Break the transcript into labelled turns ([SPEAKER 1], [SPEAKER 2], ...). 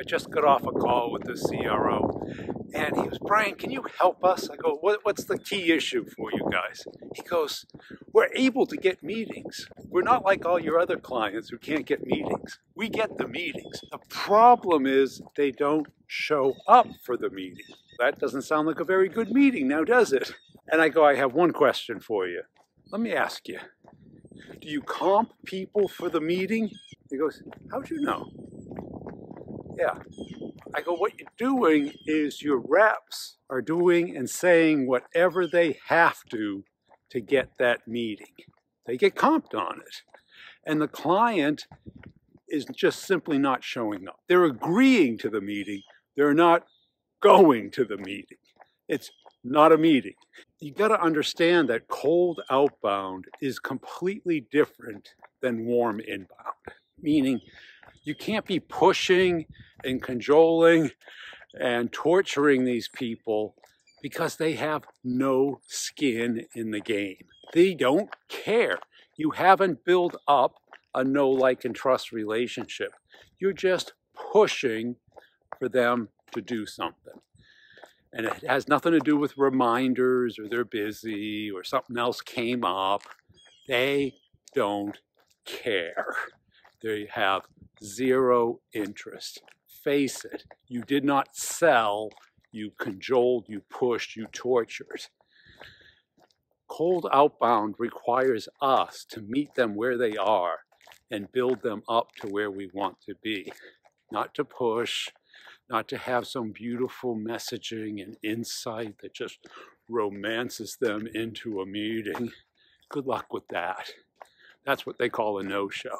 [SPEAKER 1] I just got off a call with the CRO and he was, Brian, can you help us? I go, what, what's the key issue for you guys? He goes, we're able to get meetings. We're not like all your other clients who can't get meetings. We get the meetings. The problem is they don't show up for the meeting. That doesn't sound like a very good meeting now, does it? And I go, I have one question for you. Let me ask you. Do you comp people for the meeting? He goes, How'd you know? Yeah. I go, what you're doing is your reps are doing and saying whatever they have to to get that meeting. They get comped on it. And the client is just simply not showing up. They're agreeing to the meeting, they're not going to the meeting. It's not a meeting. You got to understand that cold outbound is completely different than warm inbound, meaning you can't be pushing and cajoling and torturing these people because they have know skin in the game. They don't care. You haven't built up a no like and trust relationship. You're just pushing for them to do something. And it has nothing to do with reminders or they're busy or something else came up. They don't care. They have zero interest. Face it, you did not sell, you cajoled, you pushed, you tortured. Cold outbound requires us to meet them where they are and build them up to where we want to be, not to push, not to have some beautiful messaging and insight that just romances them into a meeting. Good luck with that. That's what they call a no show.